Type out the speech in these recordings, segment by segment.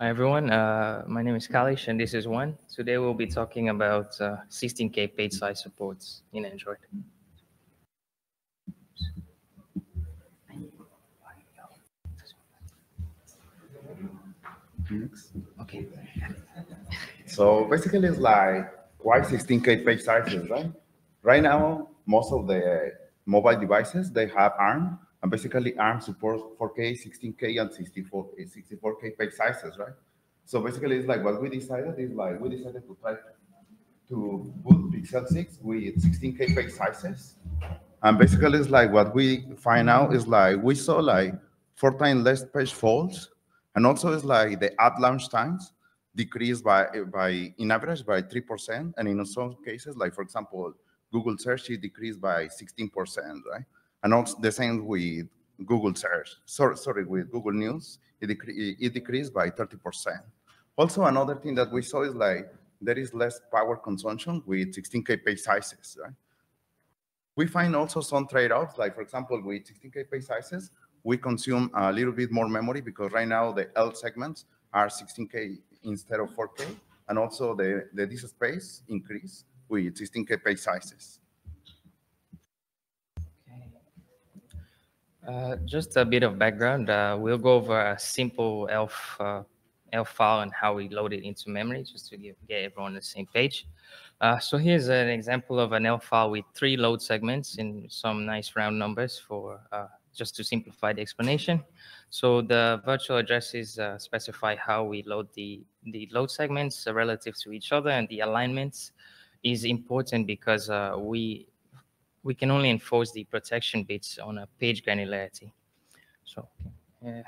Hi everyone, uh, my name is Kalesh and this is Juan. Today we'll be talking about uh, 16K page size supports in Android. Okay. So basically, it's like why 16K page sizes, right? Right now, most of the mobile devices they have ARM, and basically ARM supports 4K, 16K, and 64 eh, 64K page sizes, right? So basically, it's like what we decided is like we decided to try to put Pixel 6 with 16K page sizes, and basically, it's like what we find out is like we saw like four times less page faults, and also it's like the ad launch times decreased by by in average by three percent, and in some cases, like for example, Google search it decreased by 16%, right? And also the same with Google search. Sorry, sorry, with Google News, it, it decreased by 30%. Also, another thing that we saw is like there is less power consumption with 16K page sizes, right? We find also some trade-offs, like for example, with 16K page sizes, we consume a little bit more memory because right now the ELF segments are 16K instead of 4K, and also the, the disk space increase with 16K page sizes. Uh, just a bit of background. Uh, we'll go over a simple ELF, uh, ELF file and how we load it into memory, just to give, get everyone on the same page. Uh, so here's an example of an ELF file with three load segments and some nice round numbers for uh, just to simplify the explanation. So the virtual addresses uh, specify how we load the, the load segments relative to each other and the alignments is important because we we can only enforce the protection bits on a page granularity. So, yeah.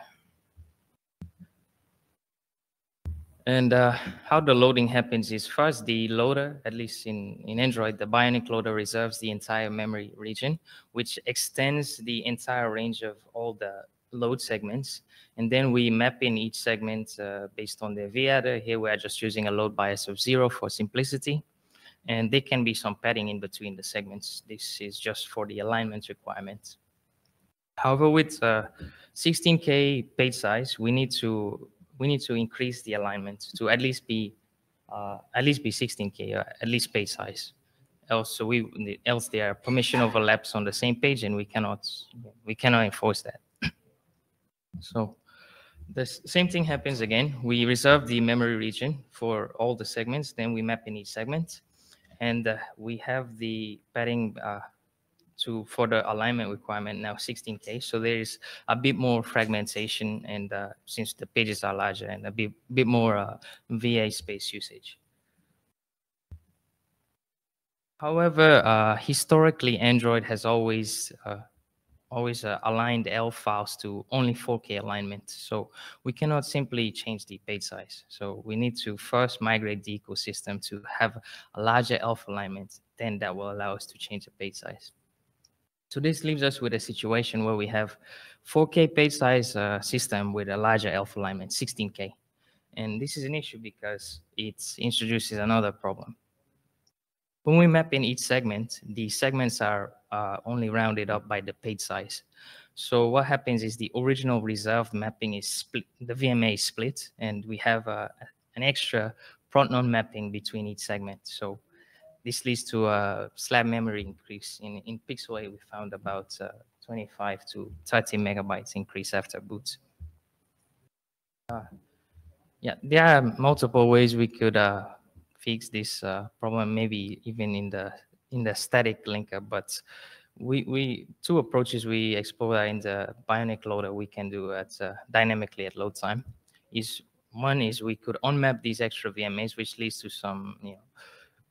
And uh, how the loading happens is first the loader, at least in, in Android, the Bionic loader reserves the entire memory region, which extends the entire range of all the load segments. And then we map in each segment uh, based on the vAddr. Here we are just using a load bias of zero for simplicity and there can be some padding in between the segments. This is just for the alignment requirements. However, with uh, 16K page size, we need to we need to increase the alignment to at least be uh, at least be 16K, uh, at least page size. Else, we else there are permission overlaps on the same page, and we cannot we cannot enforce that. so the same thing happens again. We reserve the memory region for all the segments, then we map in each segment and uh, we have the padding uh, to for the alignment requirement now 16k so there is a bit more fragmentation and uh, since the pages are larger and a bit bit more uh, va space usage. However uh, historically android has always uh, always uh, aligned ELF files to only 4K alignment. So we cannot simply change the page size. So we need to first migrate the ecosystem to have a larger ELF alignment. Then that will allow us to change the page size. So this leaves us with a situation where we have 4K page size uh, system with a larger ELF alignment, 16K. And this is an issue because it introduces another problem. When we map in each segment, the segments are uh, only rounded up by the page size. So what happens is the original reserved mapping is split, the VMA is split, and we have uh, an extra PROT_NONE mapping between each segment. So this leads to a slab memory increase. In, in Pixel 8, we found about uh, 25 to 30 megabytes increase after boot. Uh, yeah, there are multiple ways we could uh, fix this uh, problem, maybe even in the in the static linker, but we, we two approaches we explore in the Bionic loader we can do at uh, dynamically at load time. Is one is we could unmap these extra VMAs, which leads to some you know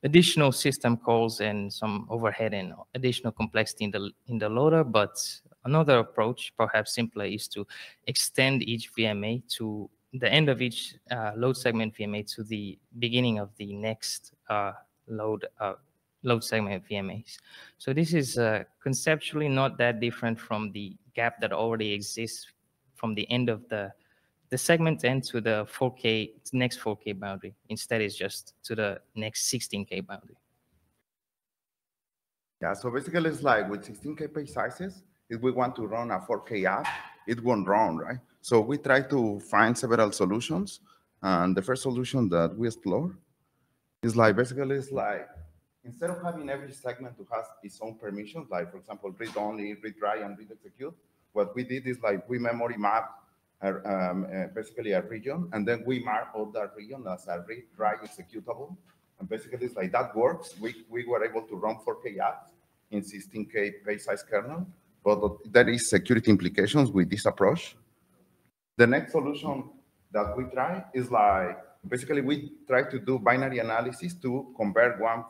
additional system calls and some overhead and additional complexity in the in the loader. But another approach, perhaps simpler, is to extend each VMA to the end of each uh, load segment VMA to the beginning of the next uh, load uh, load segment VMAs. So this is uh, conceptually not that different from the gap that already exists from the end of the the segment end to the 4K next 4K boundary. Instead, it's just to the next 16K boundary. Yeah, so basically it's like with 16K page sizes, if we want to run a 4K app, it won't run, right? So we try to find several solutions. And the first solution that we explore is like basically it's like instead of having every segment to have its own permissions, like for example, read only, read write, and read execute, what we did is like we memory map um, uh, basically a region, and then we mark all that region as a read write executable. And basically it's like that works. We, we were able to run 4K apps in 16K page size kernel, but there is security implications with this approach. The next solution that we try is like, basically we try to do binary analysis to convert one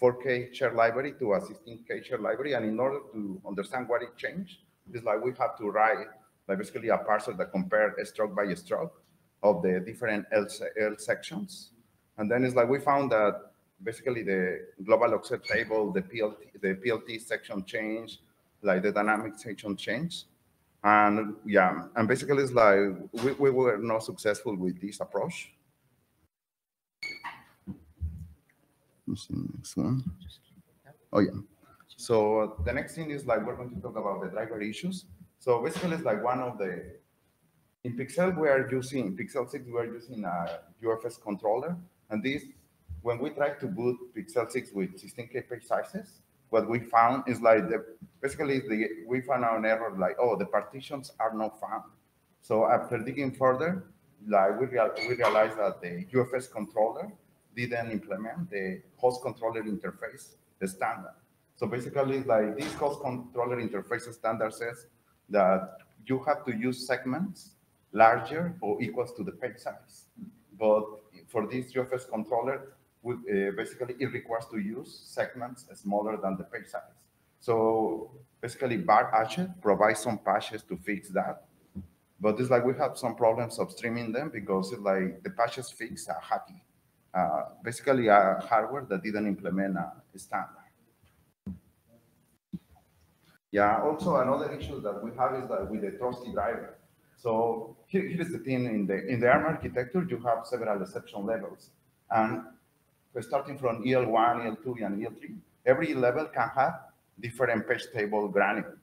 4K share library to a 16K share library. And in order to understand what it changed, it's like we have to write like basically a parser that compare stroke by stroke of the different ELF, ELF sections. And then it's like we found that basically the global offset table, the PLT, the PLT section change, like the dynamic section change. And yeah, and basically it's like we, we were not successful with this approach. Next one. Oh yeah. So the next thing is like we're going to talk about the driver issues. So basically it's like one of the, in Pixel we are using, Pixel 6 we are using a UFS controller. And this, when we try to boot Pixel 6 with 16K page sizes, what we found is like, the, basically the, we found an error like, oh, the partitions are not found. So after digging further, like we, real, we realized that the UFS controller didn't implement the host controller interface, the standard. So basically, like this host controller interface standard says that you have to use segments larger or equals to the page size. But for this UFS controller, we, uh, basically it requires to use segments smaller than the page size. So basically BAR Asher provides some patches to fix that. But it's like we have some problems of streaming them because it's like the patches fix are hacky. Uh, basically a hardware that didn't implement a standard. Yeah, also another issue that we have is that with the trusty driver. So here, here's the thing, in the, in the ARM architecture, you have several exception levels. And starting from EL1, EL2, and EL3, every level can have different page table granule.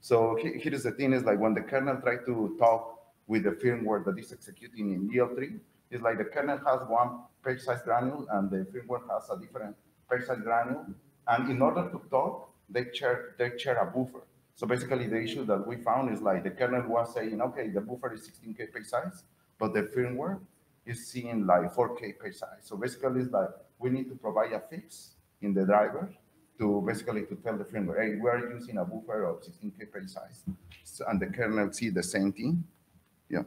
So here's the thing is like when the kernel tries to talk with the firmware that is executing in EL3, it's like the kernel has one page size granule and the firmware has a different page size granule. And in order to talk, they share they share a buffer. So basically, the issue that we found is like the kernel was saying, okay, the buffer is 16k page size, but the firmware is seeing like 4k page size. So basically, it's like we need to provide a fix in the driver to basically to tell the firmware, hey, we are using a buffer of 16k page size, so, and the kernel see the same thing. Yeah.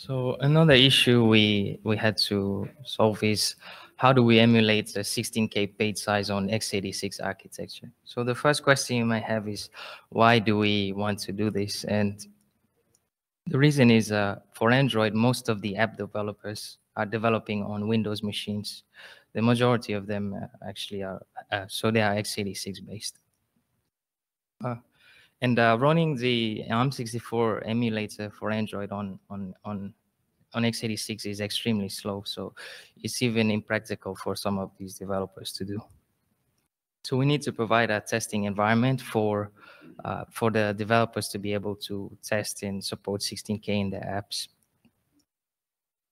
So another issue we we had to solve is how do we emulate the 16K page size on x86 architecture? So the first question you might have is, why do we want to do this? And the reason is uh, for Android, most of the app developers are developing on Windows machines. The majority of them uh, actually are, uh, so they are x86 based. Uh, and uh, running the ARM64 emulator for Android on, on, on on x86 is extremely slow, so it's even impractical for some of these developers to do. So we need to provide a testing environment for uh, for the developers to be able to test and support 16K in their apps.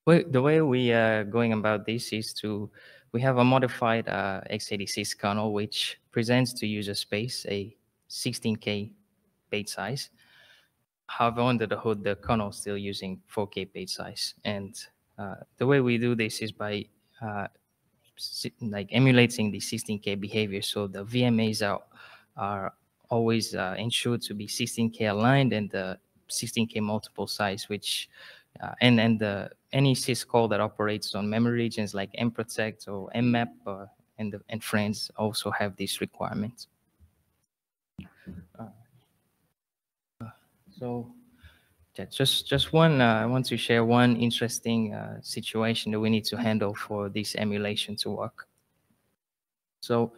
The way we are going about this is to, we have a modified uh, x86 kernel which presents to user space a 16K page size However, under the hood, the kernel is still using 4K page size. And uh, the way we do this is by uh, like emulating the 16K behavior. So the VMAs are, are always uh, ensured to be 16K aligned and the 16K multiple size, which uh, and and the any syscall that operates on memory regions like mprotect or mmap uh, and and friends also have these requirements. Uh, so just just one. Uh, I want to share one interesting uh, situation that we need to handle for this emulation to work. So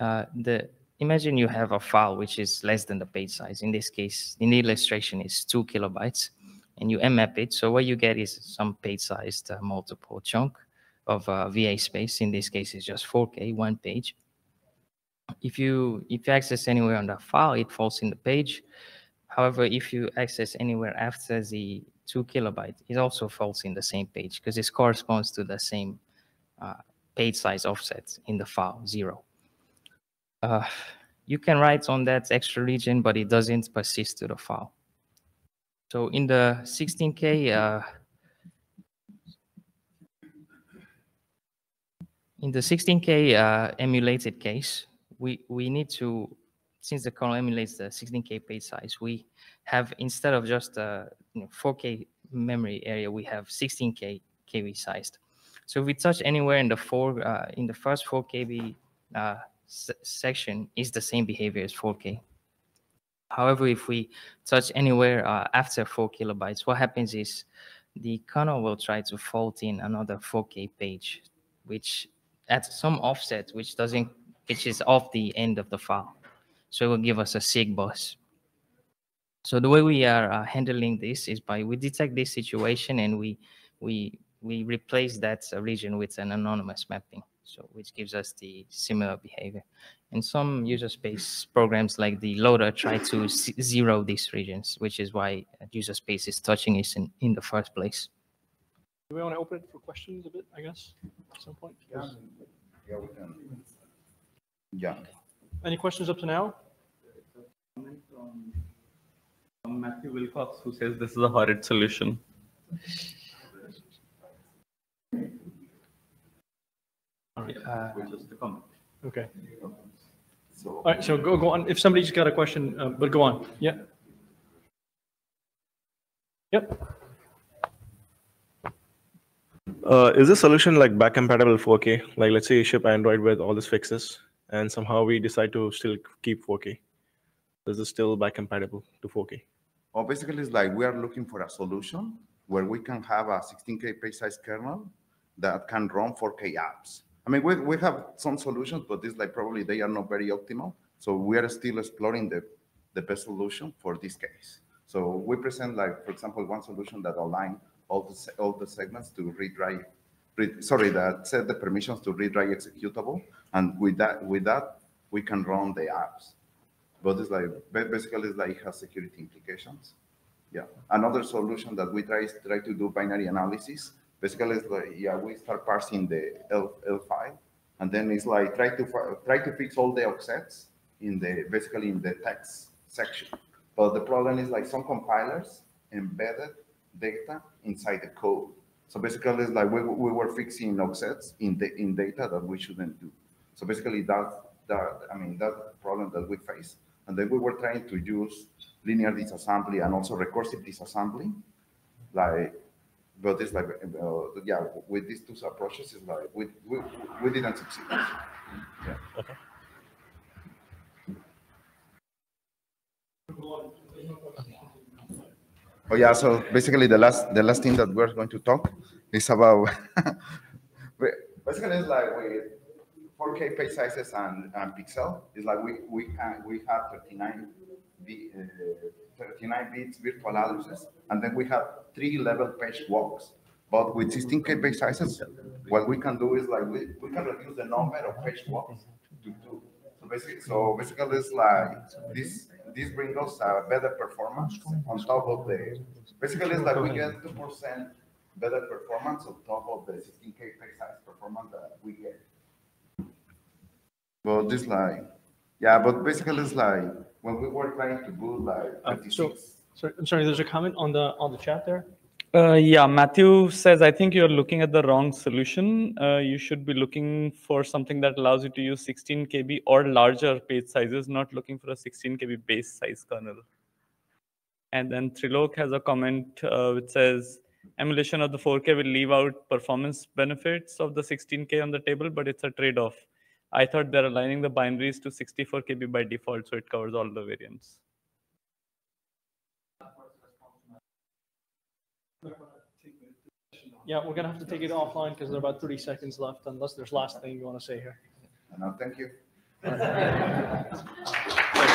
uh, the imagine you have a file which is less than the page size. In this case, in the illustration is two kilobytes, and you mmap it. So what you get is some page-sized uh, multiple chunk of uh, VA space. In this case, it's just 4K, one page. If you if you access anywhere on that file, it falls in the page However, if you access anywhere after the two kilobyte, it also falls in the same page because this corresponds to the same uh, page size offset in the file, zero. Uh, you can write on that extra region, but it doesn't persist to the file. So in the 16K, uh, in the 16K uh, emulated case, we, we need to, since the kernel emulates the 16K page size, we have, instead of just a you know, 4K memory area, we have 16K KB sized. So if we touch anywhere in the four, uh, in the first 4 KB uh, section, is the same behavior as 4K. However, if we touch anywhere uh, after 4 kilobytes, what happens is the kernel will try to fault in another 4K page, which at some offset, which doesn't, which is off the end of the file. So it will give us a SIGBUS. So the way we are uh, handling this is by we detect this situation and we we we replace that region with an anonymous mapping, so which gives us the similar behavior. And some user space programs like the loader try to zero these regions, which is why user space is touching it in, in the first place. Do we want to open it for questions a bit, I guess, at some point? Yeah, yeah, we can. Yeah. Any questions up to now? Matthew Wilcox, who says this is a horrid solution. Uh, Okay. So, All right, so go, go on. If somebody's got a question, uh, but go on. Yeah. Yep. Uh, is the solution like back compatible 4K? Like, let's say you ship Android with all these fixes, and somehow we decide to still keep 4K. Is this still back compatible to 4K? well, basically, it's like we are looking for a solution where we can have a 16K page size kernel that can run 4K apps. I mean, we, we have some solutions, but this like probably they are not very optimal. So we are still exploring the, the best solution for this case. So we present like, for example, one solution that align all the all the segments to read write, read, sorry, that set the permissions to read write executable, and with that with that we can run the apps. But it's like basically it's like it has security implications. Yeah. Another solution that we try is try to do binary analysis basically it's like yeah we start parsing the ELF, ELF file and then it's like try to try to fix all the offsets in the basically in the text section but the problem is like some compilers embedded data inside the code so basically it's like we, we were fixing offsets in the in data that we shouldn't do so basically that's that i mean that problem that we face and then we were trying to use linear disassembly and also recursive disassembly like but it's like, uh, yeah, with these two approaches, it's like we, we, we didn't succeed. Yeah. Okay. Oh yeah, so basically the last the last thing that we're going to talk is about basically it's like we 4K page sizes and, and pixel. It's like we we can we have 39 b, uh, 39 bits virtual addresses, and then we have three level page walks. But with 16K page sizes, what we can do is like we, we can reduce the number of page walks to two. So basically, so basically it's like this this brings us a better performance on top of the basically it's like we get two percent better performance on top of the 16K page size performance that we get. But this like yeah, but basically it's like when we were trying to build like uh, so, sorry, I'm sorry, there's a comment on the on the chat there. Uh, yeah, Matthew says, I think you're looking at the wrong solution. Uh, you should be looking for something that allows you to use 16 KB or larger page sizes, not looking for a 16 KB base size kernel. And then Trilok has a comment uh, which says, emulation of the 4K will leave out performance benefits of the 16K on the table, but it's a trade-off. I thought they're aligning the binaries to 64 KB by default, so it covers all the variants. Yeah, we're gonna have to take it offline because there are about 30 seconds left unless there's last thing you want to say here. No, thank you.